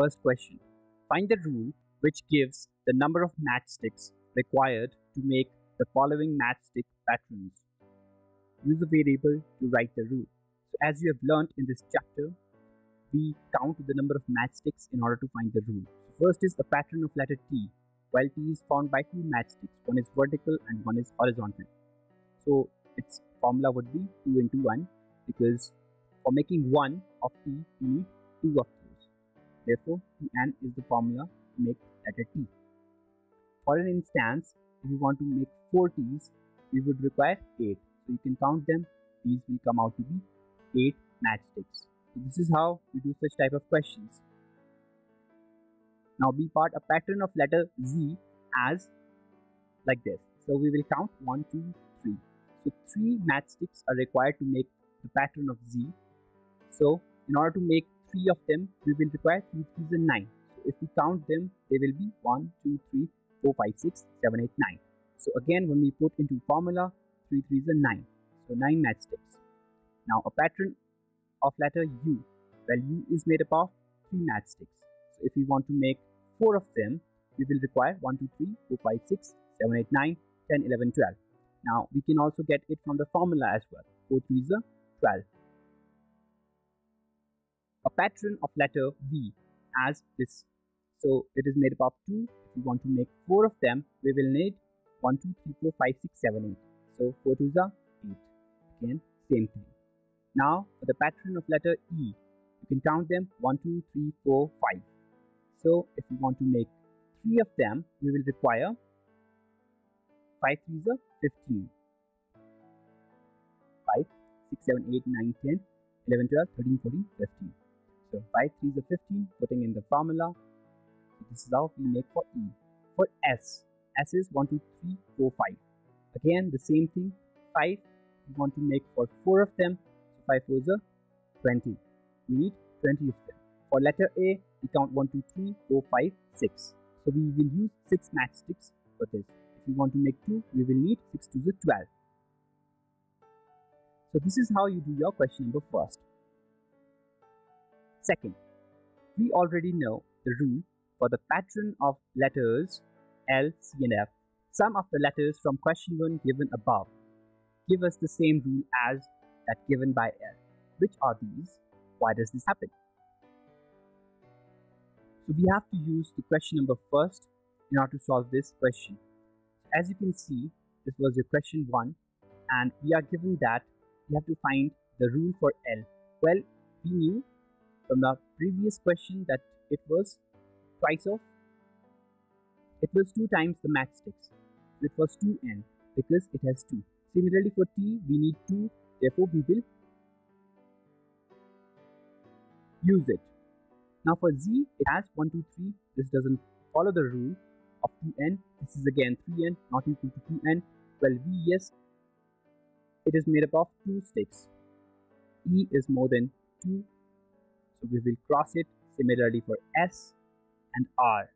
First question. Find the rule which gives the number of matchsticks required to make the following matchstick patterns. Use a variable to write the rule. So as you have learned in this chapter, we count the number of matchsticks in order to find the rule. So first is the pattern of letter T. While T is formed by two matchsticks, one is vertical and one is horizontal. So its formula would be 2 into 1 because for making 1 of T, you need 2 of those. Therefore, Tn is the formula make letter T. For an instance, if you want to make 4 T's, we would require 8. So you can count them. These will come out to be 8 matchsticks. So this is how we do such type of questions. Now be part a pattern of letter Z as like this. So we will count 1, 2, 3. So 3 matchsticks are required to make the pattern of Z. So in order to make 3 of them, we will require 3 3s and 9. So if we count them, they will be 1, 2, 3, 4, 5, 6, 7, 8, 9. So again, when we put into formula, 3 3s and 9. So 9 matchsticks. Now a pattern of letter U, well U is made up of 3 matchsticks. So if we want to make 4 of them, we will require 1, 2, 3, 4, 5, 6, 7, 8, 9, 10, 11, 12. Now we can also get it from the formula as well. 4 3 is 12. Pattern of letter V as this. So it is made up of 2. If we want to make 4 of them, we will need 1, 2, 3, 4, 5, 6, 7, 8. So 4 2 is 8. Again, same thing. Now for the pattern of letter E, you can count them 1, 2, 3, 4, 5. So if we want to make 3 of them, we will require 5 3s are 15. 5, 6, 7, 8, 9, 10, 11, 12, 13, 14, 15. So 5 3s are 15, putting in the formula. This is how we make for E. For S, S is 1, 2, 3, 4, 5. Again, the same thing. 5, we want to make for 4 of them. So 5 4s are 20. We need 20 of them. For letter A, we count 1, 2, 3, 4, 5, 6. So we will use 6 matchsticks for this. If we want to make 2, we will need 6 to the 12. So this is how you do your question number first. Second, we already know the rule for the pattern of letters L, C and F. Some of the letters from question 1 given above give us the same rule as that given by L. Which are these? Why does this happen? So we have to use the question number first in order to solve this question. As you can see, this was your question 1 and we are given that we have to find the rule for L. Well, we knew from the previous question that it was twice of, it was 2 times the matchsticks. It was 2n because it has 2. Similarly for T, we need 2, therefore we will use it. Now for Z, it has 1, 2, 3. This doesn't follow the rule of 2n. This is again 3n, not equal to 2n. Well, V, yes, it is made up of two sticks. E is more than 2, so we will cross it. Similarly for S and R.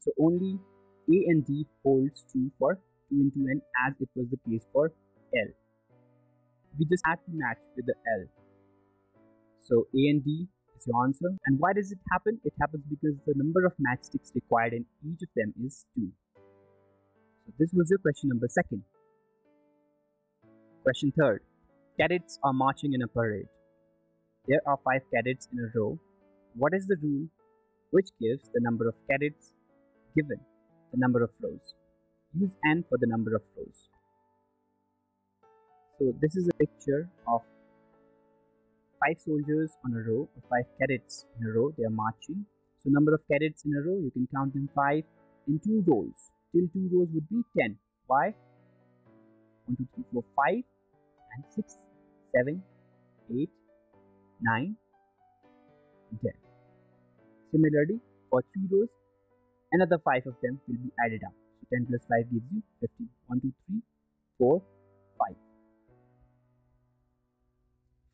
So only A and D holds true for 2 into n as it was the case for L. We just had to match with the L. So A and D is your answer. And why does it happen? It happens because the number of matchsticks required in each of them is 2. So this was your question number second. Question third. Cadets are marching in a parade. There are 5 cadets in a row. What is the rule which gives the number of cadets given the number of rows? Use n for the number of rows. So this is a picture of five soldiers on a row or five cadets in a row they are marching so number of cadets in a row you can count them five in two rows till two rows would be 10 why 1 2 3 4 5 and 6 7 8 9 10 similarly for three rows another five of them will be added up. So 10 plus 5 gives you 15 1 2 3 4 5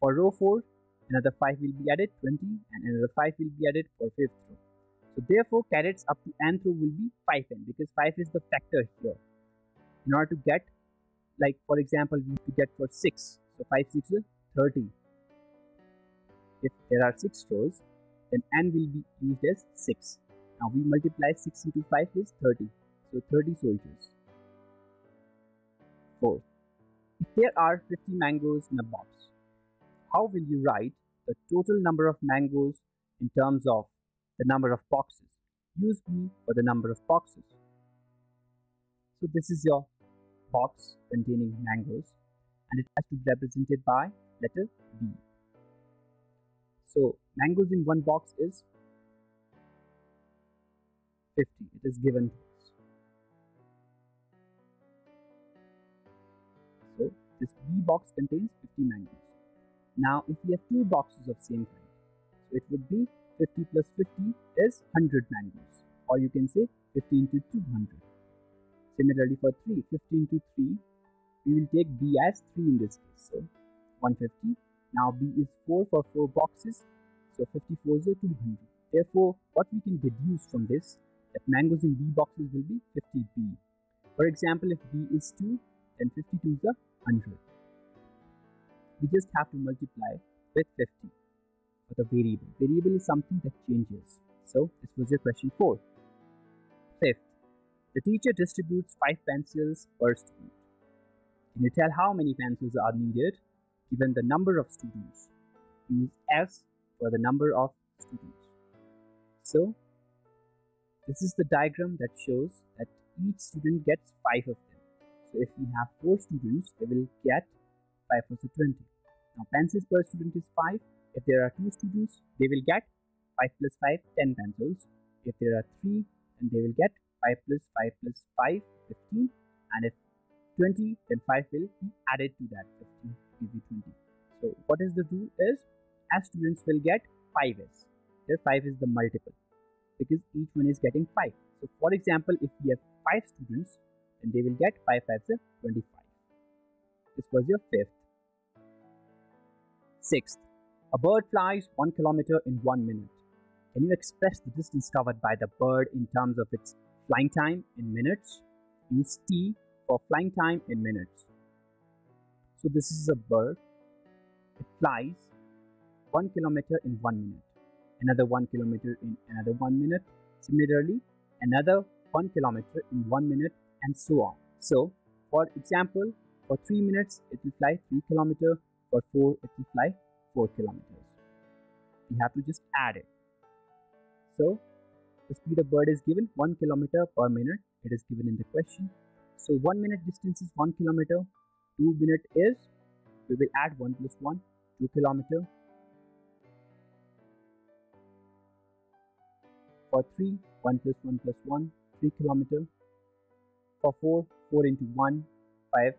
for row 4 another 5 will be added 20 and another 5 will be added for fifth row. So therefore cadets up to nth row will be 5n because 5 is the factor here. In order to get like for example we need to get for 6 so 5 6 is 30 if there are 6 rows then n will be used as 6. Now we multiply 6 into 5 is 30. So 30 soldiers. 4. If there are 50 mangoes in a box, how will you write the total number of mangoes in terms of the number of boxes? Use B for the number of boxes. So this is your box containing mangoes and it has to be represented by letter B. So mangoes in one box is 50. It is given to. So this B box contains 50 mangoes. Now if we have two boxes of same kind, so it would be 50 plus 50 is 100 mangoes or you can say 50 into 200. Similarly for 3, 50 into 3, we will take B as 3 in this case. So 150. Now B is 4 for 4 boxes. So 54 is 200. Therefore, what we can deduce from this that mangoes in B boxes will be 50B. For example, if B is 2, then 52 is 100. We just have to multiply with 50 for the variable. Variable is something that changes. So this was your question 4. Fifth, the teacher distributes 5 pencils per student. Can you tell how many pencils are needed given the number of students? Use S for the number of students. So, this is the diagram that shows that each student gets 5 of them. So, if we have 4 students, they will get 5 for 20. Now, pencils per student is 5. If there are 2 students, they will get 5 plus 5, 10 pencils. If there are 3, then they will get 5 plus 5 plus 5, 15. And if 20, then 5 will be added to that 15 give you 20. So what is the rule is as students will get 5s. There 5 is the multiple because each one is getting 5. So for example, if we have 5 students, then they will get 5 5 25. This was your fifth. Sixth, a bird flies 1 kilometer in 1 minute. Can you express the distance covered by the bird in terms of its flying time in minutes? Use T for flying time in minutes. So this is a bird. It flies 1 kilometer in 1 minute, another 1 kilometer in another 1 minute, similarly another 1 kilometer in 1 minute and so on. So for example, for 3 minutes it will fly 3 kilometer, for 4 it will fly 4 kilometers. We have to just add it. So the speed of bird is given 1 kilometer per minute. It is given in the question. So 1 minute distance is 1 kilometer. 2 minute is, we will add 1 plus 1, 2 kilometer. For 3, 1 plus 1 plus 1, 3 kilometer. For 4, 4 into 1, 5,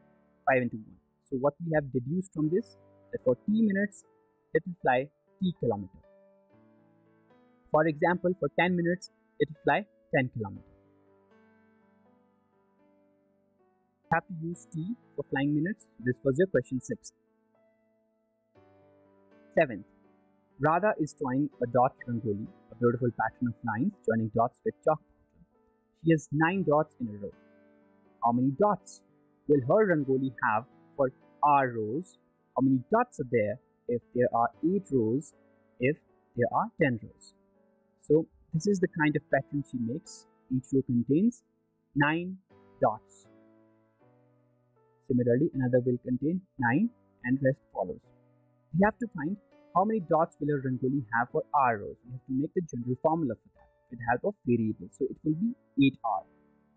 5 into 1. So what we have deduced from this, that for t minutes, it will fly t kilometer. For example, for 10 minutes, it will fly 10 kilometers. Have to use T for flying minutes. This was your question 6. 7th. Radha is drawing a dot rangoli, a beautiful pattern of lines joining dots with chalk. She has 9 dots in a row. How many dots will her rangoli have for r rows? How many dots are there if there are 8 rows, if there are 10 rows? So this is the kind of pattern she makes. Each row contains 9 dots. Similarly, another will contain 9 and rest follows. We have to find how many dots will a rangoli have for r rows. We have to make the general formula for that with the help of variables. So it will be 8r.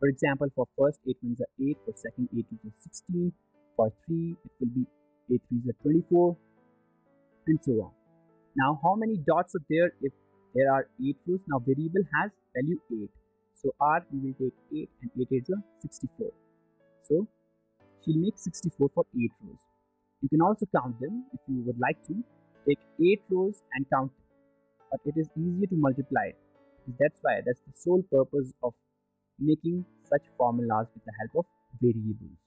For example, for first 8 ones are 8, for second 8 is 16, for 3 it will be 8 3s are 24 and so on. Now how many dots are there if there are 8 rows. Now variable has value 8. So R we will take 8 and 8 is a 64. So she'll make 64 for 8 rows. You can also count them if you would like to. Take 8 rows and count them. But it is easier to multiply. That's why that's the sole purpose of making such formulas with the help of variables.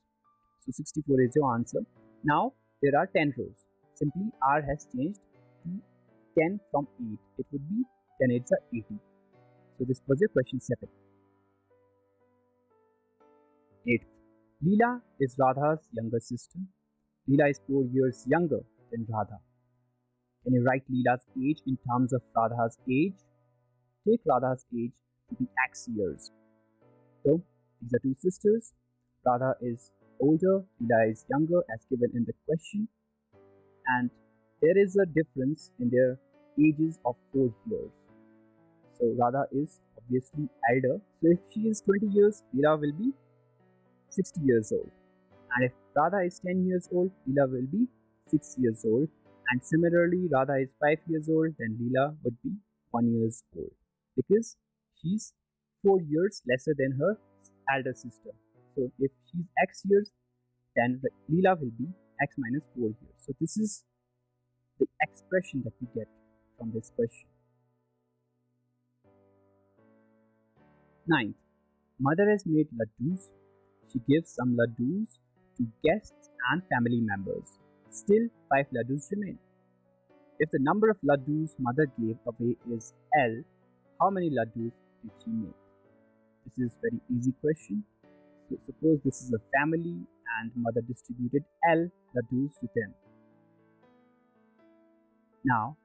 So 64 is your answer. Now there are 10 rows. Simply R has changed to 10 from 8. It would be 10 8s are 80. So this was your question 7. 8th. Leela is Radha's younger sister. Leela is 4 years younger than Radha. Can you write Leela's age in terms of Radha's age? Take Radha's age to be X years. So these are two sisters. Radha is older, Leela is younger as given in the question. And there is a difference in their ages of 4 years. So Radha is obviously elder. So if she is 20 years, Leela will be 60 years old. And if Radha is 10 years old, Leela will be 6 years old. And similarly, Radha is 5 years old, then Leela would be 1 years old. Because she's 4 years lesser than her elder sister. So if she's x years, then Leela will be x minus 4 years. So this is the expression that we get from this question. Ninth, mother has made laddus. She gives some laddus to guests and family members. Still, 5 laddus remain. If the number of laddus mother gave away is L, how many laddus did she make? This is very easy question. So suppose this is a family and mother distributed L laddus to them. Now,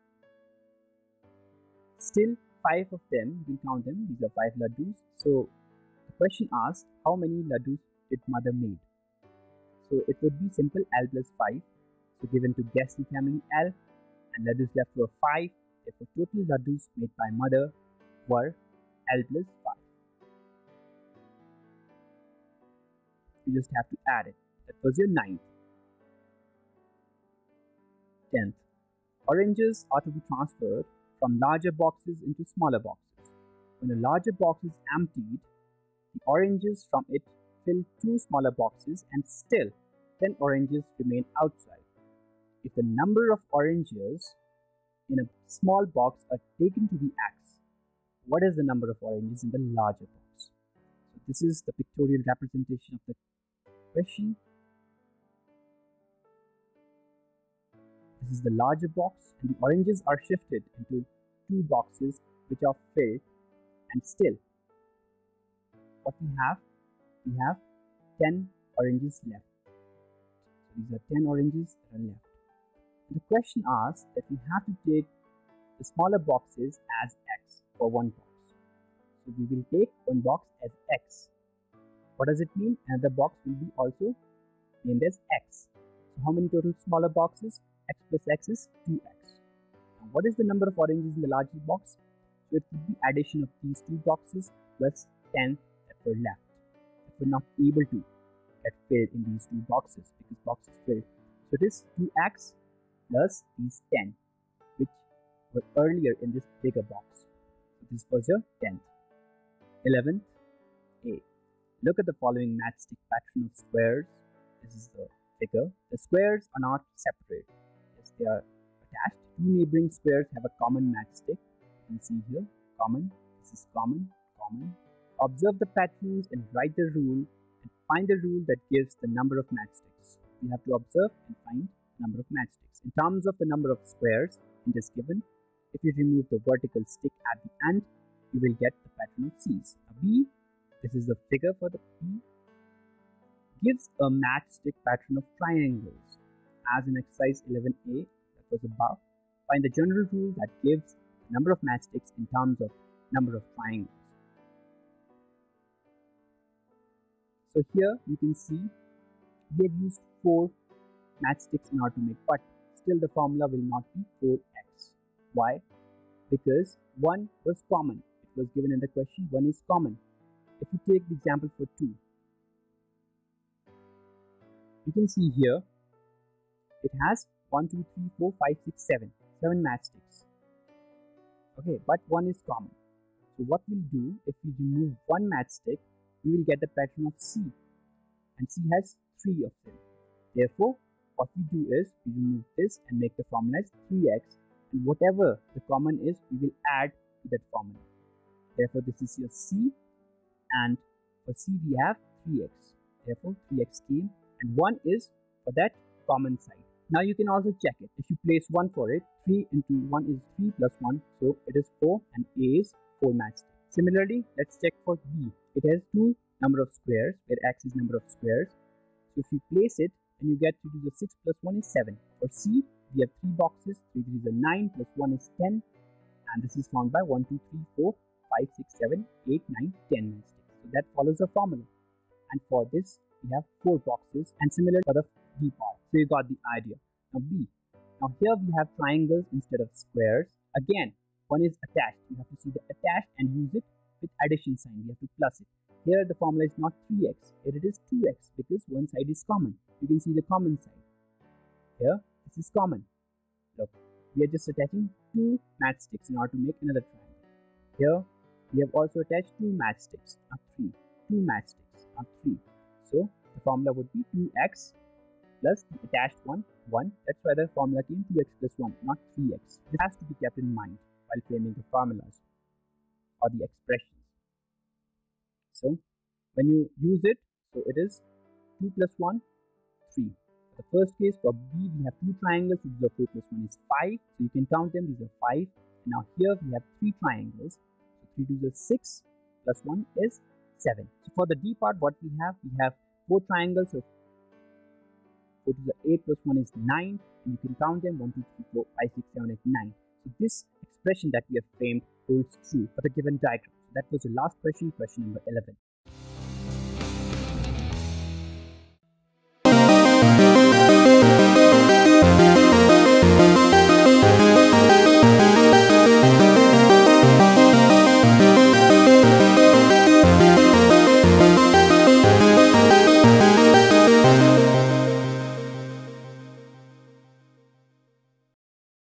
still 5 of them, we count them, these are 5 laddus. So the question asks how many laddus did mother made? So it would be simple L plus 5. So given to guest family L and laddus left were 5. Therefore total laddus made by mother were L plus 5. You just have to add it. That was your ninth. Tenth. Oranges are to be transferred from larger boxes into smaller boxes. When a larger box is emptied, the oranges from it fill two smaller boxes and still 10 oranges remain outside. If the number of oranges in a small box are taken to be x, what is the number of oranges in the larger box? So this is the pictorial representation of the question. This is the larger box and the oranges are shifted into two boxes which are filled and still what we have we have 10 oranges left. So these are 10 oranges that are left. The question asks that we have to take the smaller boxes as x for one box. So we will take one box as x. What does it mean? Another box will be also named as x. So how many total smaller boxes? x plus x is 2x. Now what is the number of oranges in the larger box? So it would be addition of these two boxes plus 10 that were left were not able to get filled in these two boxes because boxes filled. So it is 2x plus these 10 which were earlier in this bigger box. This was your 10th. 11th A. Look at the following matchstick pattern of squares. This is the figure. The squares are not separate. Yes, they are attached. Two neighboring squares have a common matchstick. You can see here, common. This is common, common, Observe the patterns and write the rule and find the rule that gives the number of matchsticks. We have to observe and find number of matchsticks. In terms of the number of squares in this given, if you remove the vertical stick at the end, you will get the pattern of C's. A B, this is the figure for the P, gives a matchstick pattern of triangles. As in exercise 11a that was above, find the general rule that gives the number of matchsticks in terms of number of triangles. So here you can see we have used 4 matchsticks in order to make but still the formula will not be 4x. Why? Because 1 was common. It was given in the question 1 is common. If you take the example for 2, you can see here it has 1, 2, 3, 4, 5, 6, 7. 7 matchsticks. Okay, but 1 is common. So what we'll do if we remove one matchstick we will get the pattern of C and C has 3 of them. Therefore, what we do is we remove this and make the formula as 3x and whatever the common is we will add to that formula. Therefore, this is your C and for C we have 3x. Therefore, 3x came and 1 is for that common side. Now you can also check it. If you place 1 for it, 3 into 1 is 3 plus 1. So it is 4 and A is 4 matched. Similarly, let's check for B. It has two number of squares where x is number of squares. So if you place it and you get to do the 6 plus 1 is 7. For C, we have three boxes. 3 3 is 9 plus 1 is 10 and this is found by 1 2 3 4 5 6 7 8 9 10 matchsticks so that follows the formula. And for this we have four boxes. And similar for the d part. So you got the idea. Now b. Now here we have triangles instead of squares. Again one is attached. You have to see the attached and use it with addition sign. We have to plus it. Here the formula is not 3x here it is 2x because one side is common. You can see the common side. Here this is common. Look we are just attaching two matchsticks in order to make another triangle. Here we have also attached two matchsticks not three two matchsticks not three. So the formula would be 2x plus the attached one 1 that's why the formula came 2x plus 1 not 3x this has to be kept in mind while framing the formulas or the expressions so when you use it so it is 2 plus 1 3 the first case for b we have two triangles which is 4 plus 1 is 5 so you can count them these are 5 and now here we have three triangles. So 3 to the 6 plus 1 is 7 so for the d part what we have we have four triangles. So 4 to the 8 plus 1 is 9 and you can count them 1 2 3 4 5 6 7 8 9 so this expression that we have framed holds true for the given diagram that was the last question, question number 11.